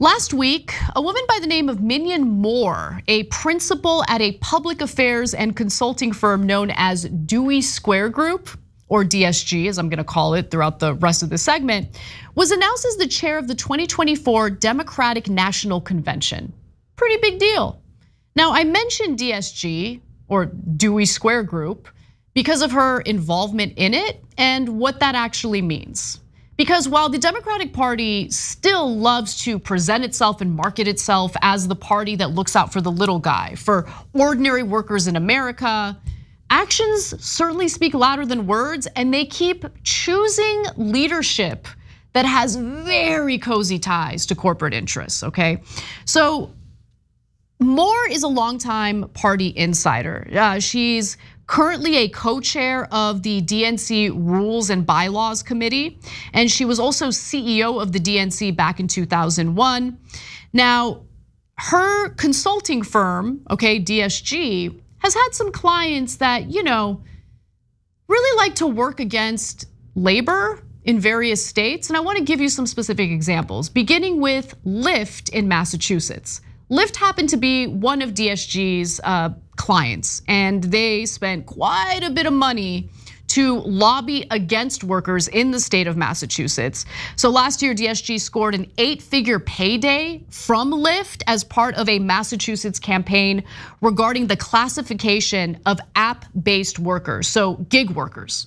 Last week, a woman by the name of Minyon Moore, a principal at a public affairs and consulting firm known as Dewey Square Group, or DSG, as I'm gonna call it throughout the rest of the segment, was announced as the chair of the 2024 Democratic National Convention. Pretty big deal. Now, I mentioned DSG, or Dewey Square Group, because of her involvement in it and what that actually means. Because while the Democratic Party still loves to present itself and market itself as the party that looks out for the little guy, for ordinary workers in America, actions certainly speak louder than words, and they keep choosing leadership that has very cozy ties to corporate interests, okay? So Moore is a longtime party insider. Uh, she's currently a co-chair of the DNC Rules and Bylaws Committee, and she was also CEO of the DNC back in 2001. Now, her consulting firm, okay, DSG, has had some clients that, you know, really like to work against labor in various states. And I wanna give you some specific examples, beginning with Lyft in Massachusetts. Lyft happened to be one of DSG's uh, clients, and they spent quite a bit of money to lobby against workers in the state of Massachusetts. So last year, DSG scored an eight figure payday from Lyft as part of a Massachusetts campaign regarding the classification of app based workers, so gig workers.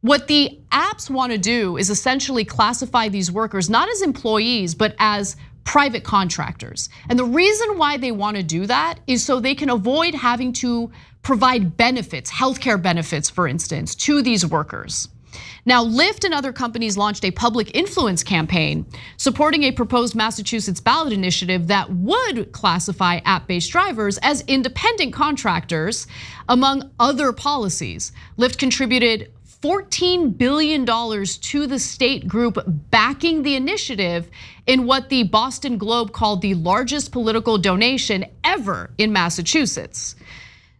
What the apps want to do is essentially classify these workers not as employees, but as private contractors. And the reason why they want to do that is so they can avoid having to provide benefits, healthcare benefits, for instance, to these workers. Now, Lyft and other companies launched a public influence campaign supporting a proposed Massachusetts ballot initiative that would classify app based drivers as independent contractors, among other policies. Lyft contributed $14 billion to the state group backing the initiative in what the Boston Globe called the largest political donation ever in Massachusetts.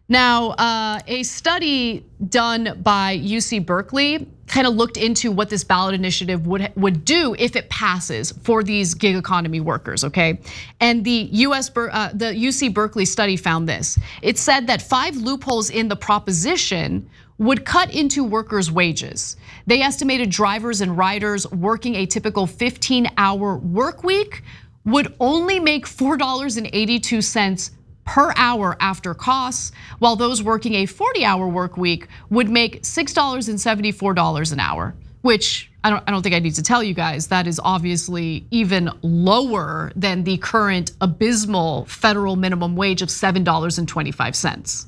Now, uh, a study done by UC Berkeley kind of looked into what this ballot initiative would would do if it passes for these gig economy workers. Okay, and the US uh, the UC Berkeley study found this. It said that five loopholes in the proposition would cut into workers' wages. They estimated drivers and riders working a typical 15 hour work week would only make $4.82 per hour after costs, while those working a 40 hour work week would make $6.74 an hour, which I don't, I don't think I need to tell you guys, that is obviously even lower than the current abysmal federal minimum wage of $7.25.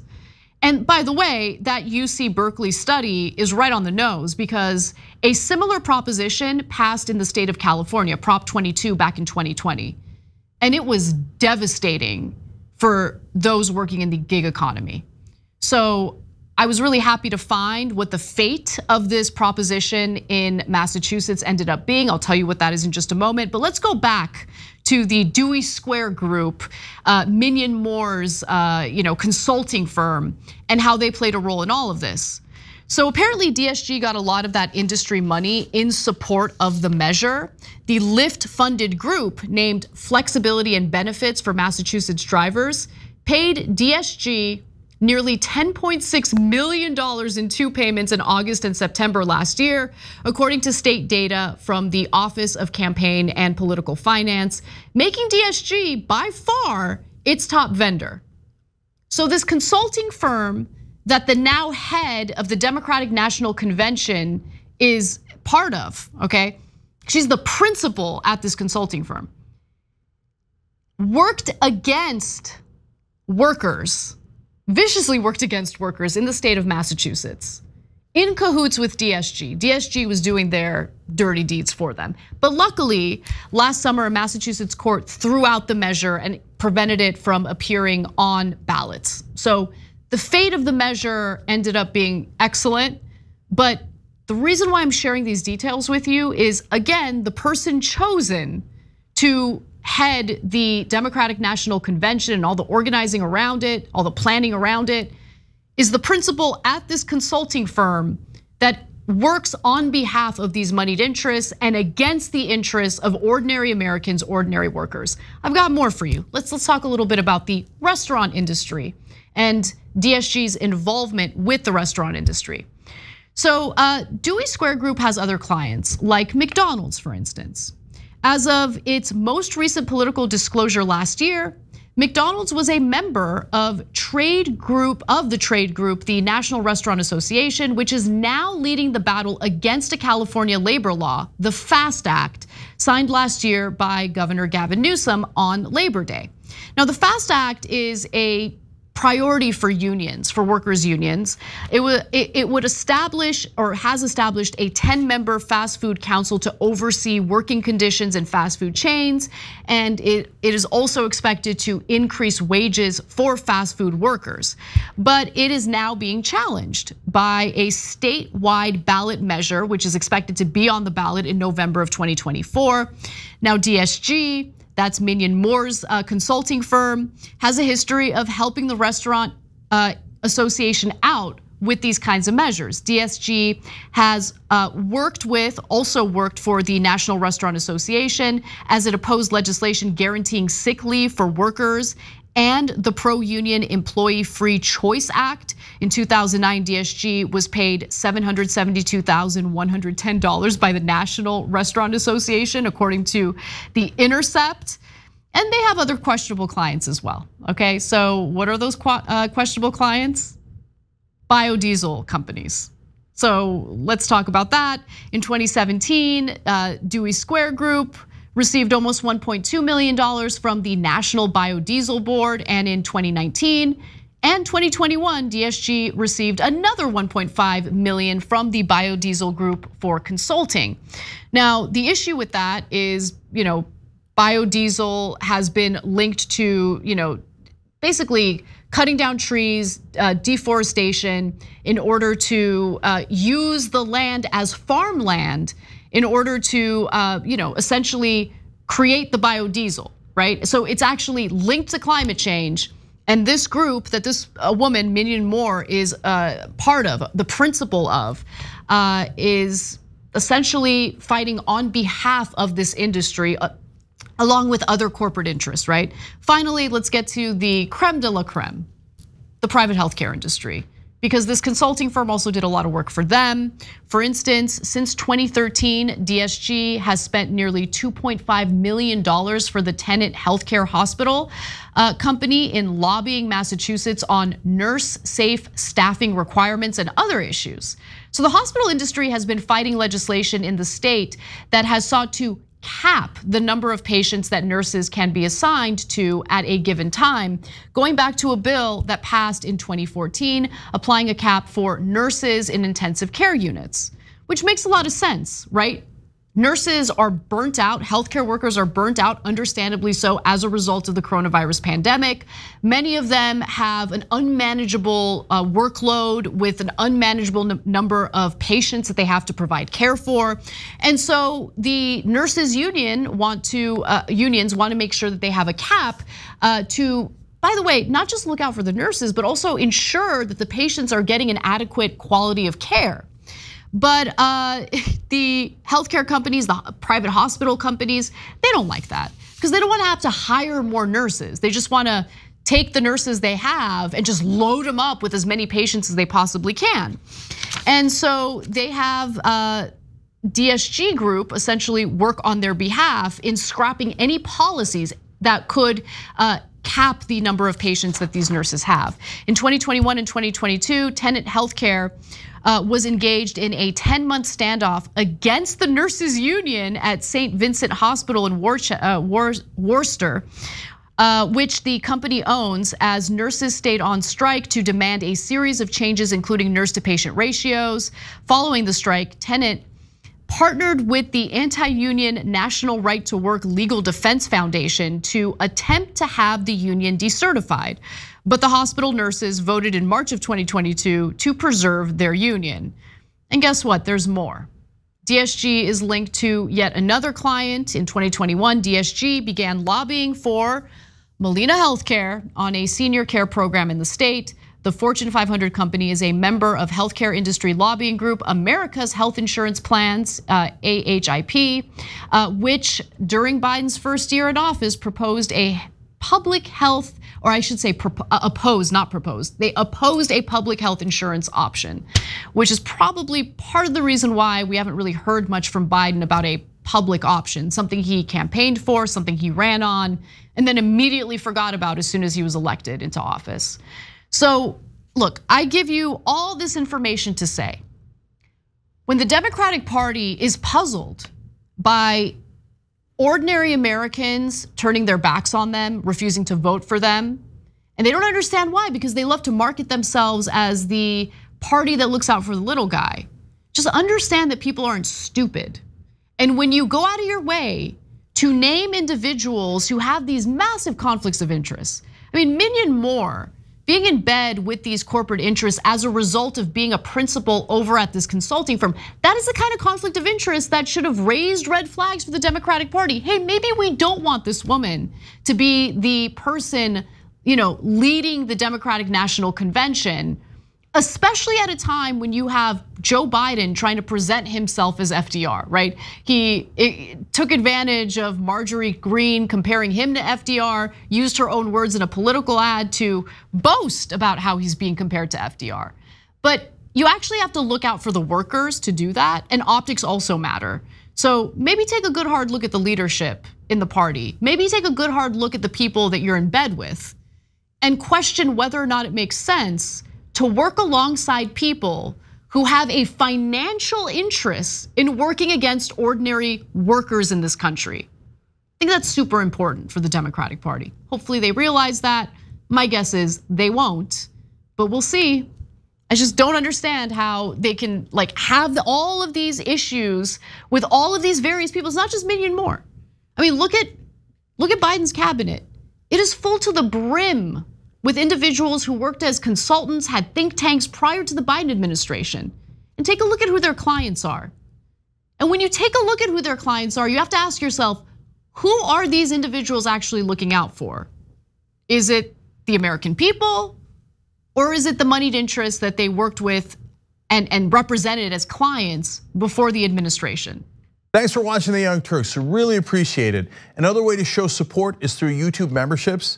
And by the way, that UC Berkeley study is right on the nose because a similar proposition passed in the state of California, Prop 22 back in 2020. And it was devastating for those working in the gig economy. So I was really happy to find what the fate of this proposition in Massachusetts ended up being. I'll tell you what that is in just a moment. But let's go back to the Dewey Square Group, uh, Minyon Moore's uh, you know, consulting firm, and how they played a role in all of this. So apparently DSG got a lot of that industry money in support of the measure. The Lyft funded group named Flexibility and Benefits for Massachusetts Drivers paid DSG nearly $10.6 million in two payments in August and September last year, according to state data from the Office of Campaign and Political Finance, making DSG by far its top vendor. So, this consulting firm that the now head of the Democratic National Convention is part of, okay? She's the principal at this consulting firm. Worked against workers viciously worked against workers in the state of Massachusetts in cahoots with DSG. DSG was doing their dirty deeds for them. But luckily, last summer, a Massachusetts court threw out the measure and prevented it from appearing on ballots. So the fate of the measure ended up being excellent. But the reason why I'm sharing these details with you is again, the person chosen to head the Democratic National Convention and all the organizing around it, all the planning around it, is the principal at this consulting firm that works on behalf of these moneyed interests and against the interests of ordinary Americans, ordinary workers. I've got more for you. Let's let's talk a little bit about the restaurant industry and DSG's involvement with the restaurant industry. So uh, Dewey Square Group has other clients, like McDonald's, for instance. As of its most recent political disclosure last year, McDonald's was a member of trade group of the trade group, the National Restaurant Association, which is now leading the battle against a California labor law, the FAST Act, signed last year by Governor Gavin Newsom on Labor Day. Now, the FAST Act is a priority for unions, for workers' unions. It would it would establish or has established a 10-member fast food council to oversee working conditions in fast food chains, and it, it is also expected to increase wages for fast food workers. But it is now being challenged by a statewide ballot measure, which is expected to be on the ballot in November of 2024. Now, DSG that's Minyon Moore's uh, consulting firm, has a history of helping the restaurant uh, association out with these kinds of measures. DSG has uh, worked with, also worked for the National Restaurant Association as it opposed legislation guaranteeing sick leave for workers and the pro union Employee Free Choice Act. In 2009, DSG was paid $772,110 by the National Restaurant Association, according to The Intercept. And they have other questionable clients as well. Okay, so what are those uh, questionable clients? Biodiesel companies. So let's talk about that. In 2017, uh, Dewey Square Group received almost $1.2 million from the National Biodiesel Board. And in 2019 and 2021, DSG received another 1.5 million from the Biodiesel Group for consulting. Now, the issue with that is, you know, biodiesel has been linked to, you know, basically cutting down trees, uh, deforestation in order to uh, use the land as farmland in order to, uh, you know, essentially create the biodiesel, right? So it's actually linked to climate change. And this group that this uh, woman, Minyon Moore, is uh, part of, the principal of, uh, is essentially fighting on behalf of this industry along with other corporate interests, right? Finally, let's get to the creme de la creme, the private healthcare industry because this consulting firm also did a lot of work for them. For instance, since 2013, DSG has spent nearly $2.5 million for the Tenet Healthcare Hospital uh, company in lobbying Massachusetts on nurse safe staffing requirements and other issues. So the hospital industry has been fighting legislation in the state that has sought to cap the number of patients that nurses can be assigned to at a given time, going back to a bill that passed in 2014, applying a cap for nurses in intensive care units, which makes a lot of sense, right? Nurses are burnt out, healthcare workers are burnt out, understandably so, as a result of the coronavirus pandemic. Many of them have an unmanageable uh, workload with an unmanageable number of patients that they have to provide care for. And so the nurses union want to, uh, unions want to make sure that they have a cap uh, to by the way, not just look out for the nurses, but also ensure that the patients are getting an adequate quality of care. But uh, the healthcare companies, the private hospital companies, they don't like that because they don't want to have to hire more nurses. They just want to take the nurses they have and just load them up with as many patients as they possibly can. And so they have uh, DSG Group essentially work on their behalf in scrapping any policies that could uh, cap the number of patients that these nurses have. In 2021 and 2022, Tenet Healthcare was engaged in a 10 month standoff against the nurses union at St. Vincent Hospital in uh, Worcester. Uh, which the company owns as nurses stayed on strike to demand a series of changes, including nurse to patient ratios. Following the strike, Tenet partnered with the anti union National Right to Work Legal Defense Foundation to attempt to have the union decertified. But the hospital nurses voted in March of 2022 to preserve their union. And guess what? There's more. DSG is linked to yet another client. In 2021, DSG began lobbying for Molina Healthcare on a senior care program in the state. The Fortune 500 company is a member of healthcare industry lobbying group America's Health Insurance Plans, uh, AHIP, uh, which during Biden's first year in office proposed a public health, or I should say uh, opposed, not proposed. They opposed a public health insurance option, which is probably part of the reason why we haven't really heard much from Biden about a public option, something he campaigned for, something he ran on, and then immediately forgot about as soon as he was elected into office. So, look, I give you all this information to say when the Democratic Party is puzzled by ordinary Americans turning their backs on them, refusing to vote for them, and they don't understand why because they love to market themselves as the party that looks out for the little guy. Just understand that people aren't stupid. And when you go out of your way to name individuals who have these massive conflicts of interest, I mean, Minyon Moore being in bed with these corporate interests as a result of being a principal over at this consulting firm, that is the kind of conflict of interest that should have raised red flags for the Democratic Party. Hey, maybe we don't want this woman to be the person, you know, leading the Democratic National Convention especially at a time when you have Joe Biden trying to present himself as FDR, right? He took advantage of Marjorie Greene comparing him to FDR, used her own words in a political ad to boast about how he's being compared to FDR. But you actually have to look out for the workers to do that, and optics also matter. So maybe take a good hard look at the leadership in the party. Maybe take a good hard look at the people that you're in bed with and question whether or not it makes sense to work alongside people who have a financial interest in working against ordinary workers in this country. I think that's super important for the Democratic Party. Hopefully they realize that. My guess is they won't, but we'll see. I just don't understand how they can like have all of these issues with all of these various people. It's not just Minyon Moore. I mean, look at look at Biden's cabinet. It is full to the brim with individuals who worked as consultants, had think tanks prior to the Biden administration. And take a look at who their clients are. And when you take a look at who their clients are, you have to ask yourself, who are these individuals actually looking out for? Is it the American people? Or is it the moneyed interests that they worked with and, and represented as clients before the administration? Thanks for watching The Young Turks, really appreciate it. Another way to show support is through YouTube memberships.